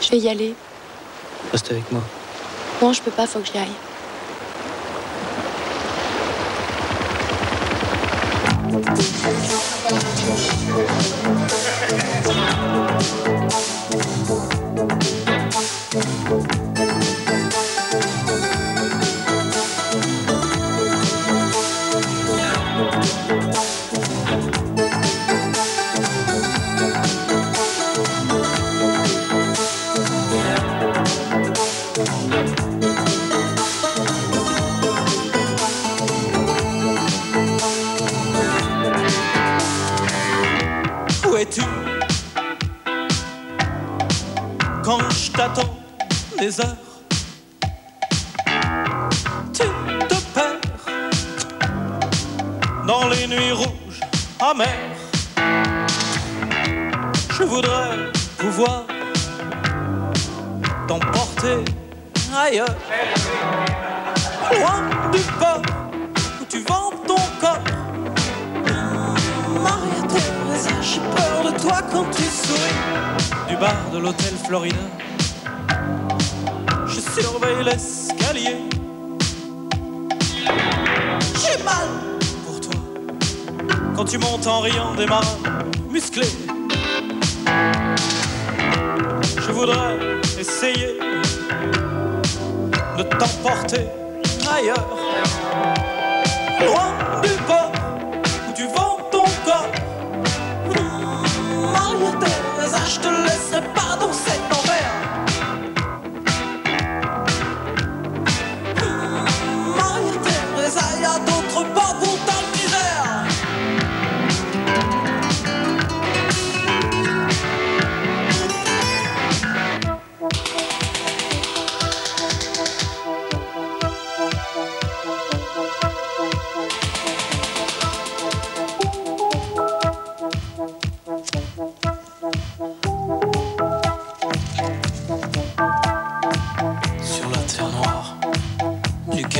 Je vais y aller. Reste avec moi. Non, je peux pas, faut que j'y aille. Je t'attends des heures, tu te perds dans les nuits rouges amères. Je voudrais pouvoir t'emporter ailleurs, loin du port où tu vends ton corps. Maria Teresa, j'ai peur de toi quand tu souris Du bar de l'hôtel Florida Je surveille l'escalier. J'ai mal pour toi. Quand tu montes en riant des marins musclés Je voudrais essayer De t'emporter ailleurs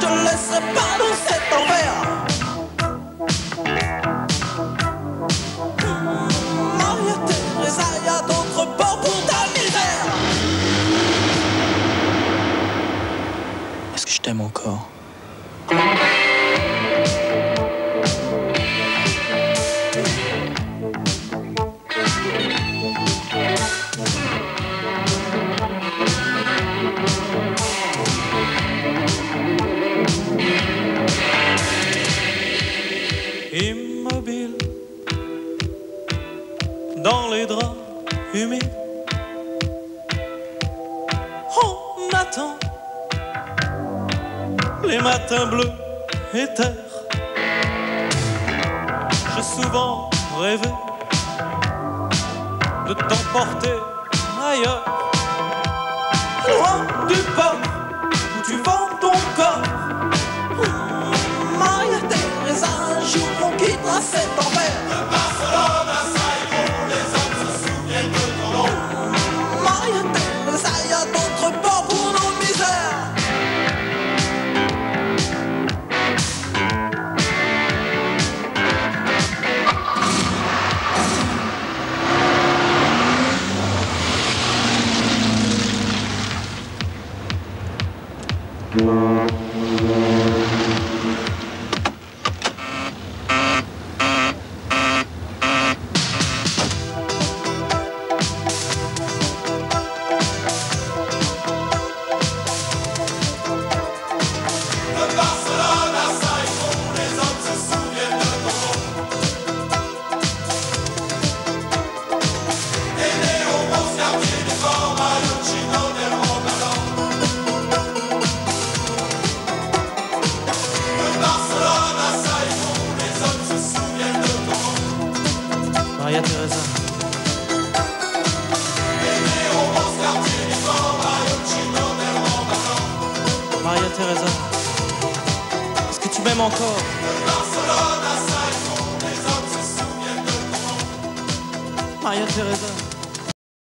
je te laisserai pas dans cet envers. On attend les matins bleus et terres. J'ai souvent rêvé de t'emporter ailleurs, loin du port où tu vends ton corps. Maria Teresa. Maria Teresa, est-ce que tu m'aimes encore? Maria Teresa.